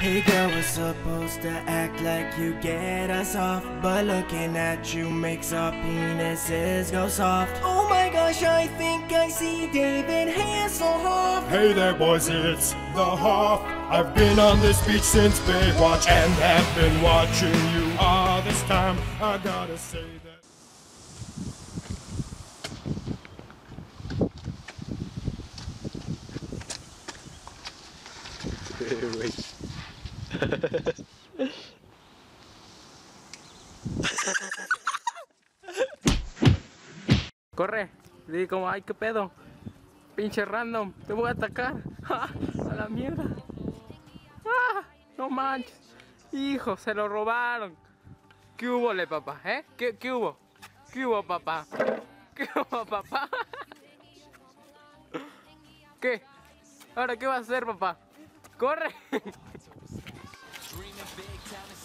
Hey girl, we're supposed to act like you get us off But looking at you makes our penises go soft Oh my gosh, I think I see David Hasselhoff Hey there, boys, it's the Hoff. I've been on this beach since Baywatch and have been watching you all this time. I gotta say that. Corre, di como, ay, qué pedo. Pinche random, te voy a atacar. ¡Ah! A la mierda. ¡Ah! No manches. Hijo, se lo robaron. ¿Qué hubo, le papá? ¿Eh? ¿Qué, qué hubo? ¿Qué hubo, papá? ¿Qué hubo, papá? ¿Qué? ¿Ahora qué va a hacer, papá? ¡Corre!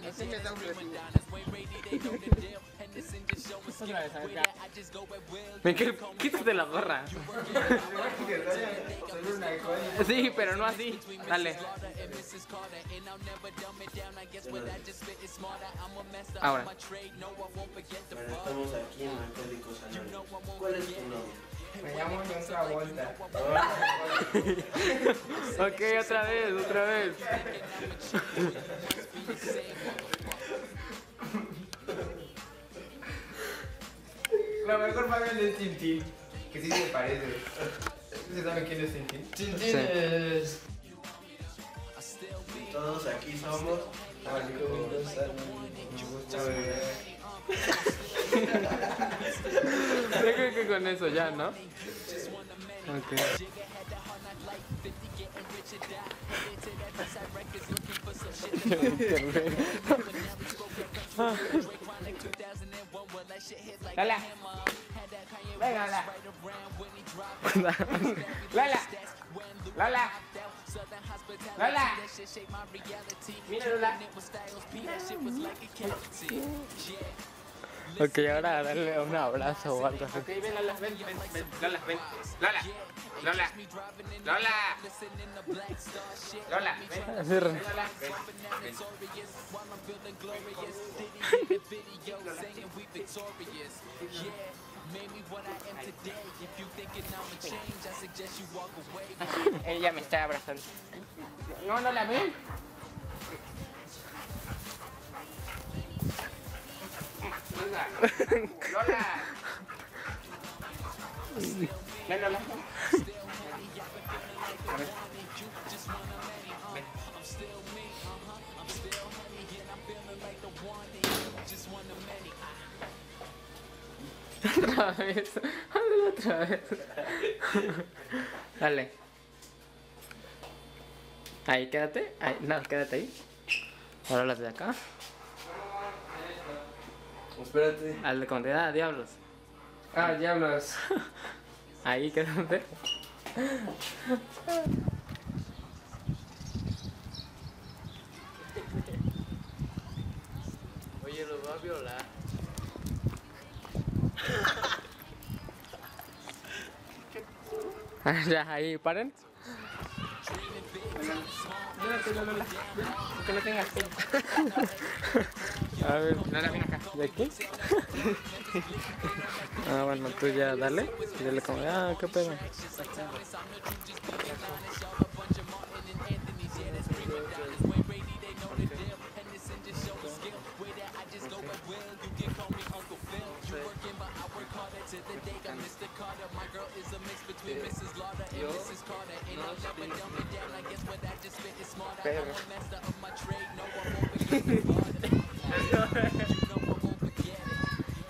¡Cállate, hijo! Miguel, quítate la gorra. Sí, pero no así. Dale. Ahora. Estamos aquí en Alcohólicos Anónimos. ¿Cuál es tu nombre? Me llamo John Travolta. Ok, otra vez, otra vez. La mejor Fabián es Tintín. Que sí se parece. ¿Se sabe quién es Tintín? Tintín Sí. es. Todos aquí somos creo que con eso ya, ¿no? Ok. Lala. Venga, Lala. Lala. Lala. Lala. Mira. Ok, ahora darle un abrazo o algo así. Ok, ven, Lola, ven, ven, ven, Lola, ven. Lola, Lola, Lola. Lola, ven. Así, Lola, ven, ven. Ella me está abrazando. No, no la ven. Lola. Lola. Ven, Lola. Otra vez. Hazlo otra vez. Dale. Ahí, quédate. Ahí, no, quédate ahí. Ahora las de acá. Espérate. Al de contenido, diablos. Ah, diablos. Ahí, quédate. va a violar. Ah, ya, ahí, paren. Que no tengas A ver, Lola, ven acá. ¿De aquí? Ah, bueno, tú ya dale. Y dale como, ah, qué pedo.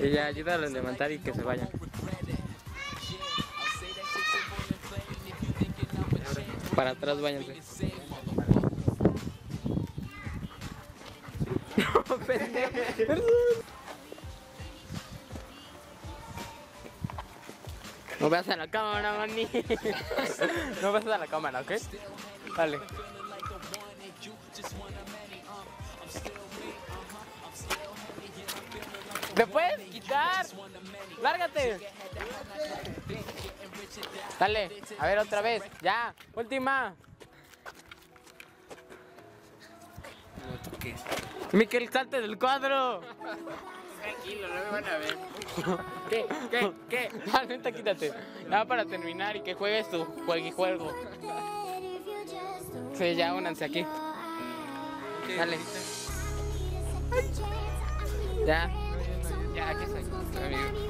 Y ya, ayúdalo a levantar y que se vayan. Para atrás váyanse. No, pendejo. No veas a la cámara, Manny. no veas a la cámara, ¿ok? Vale. ¡Me puedes quitar! ¡Lárgate! Dale, a ver otra vez. Ya, última. Miquel, salte del cuadro. Tranquilo, no me van a ver. ¿Qué? ¿Qué? ¿Qué? Ah, neta, quítate. Nada para terminar y que juegues tu juegui juego. Sí, ya únanse aquí. Dale. Ya. Ya, aquí estoy. Amigo.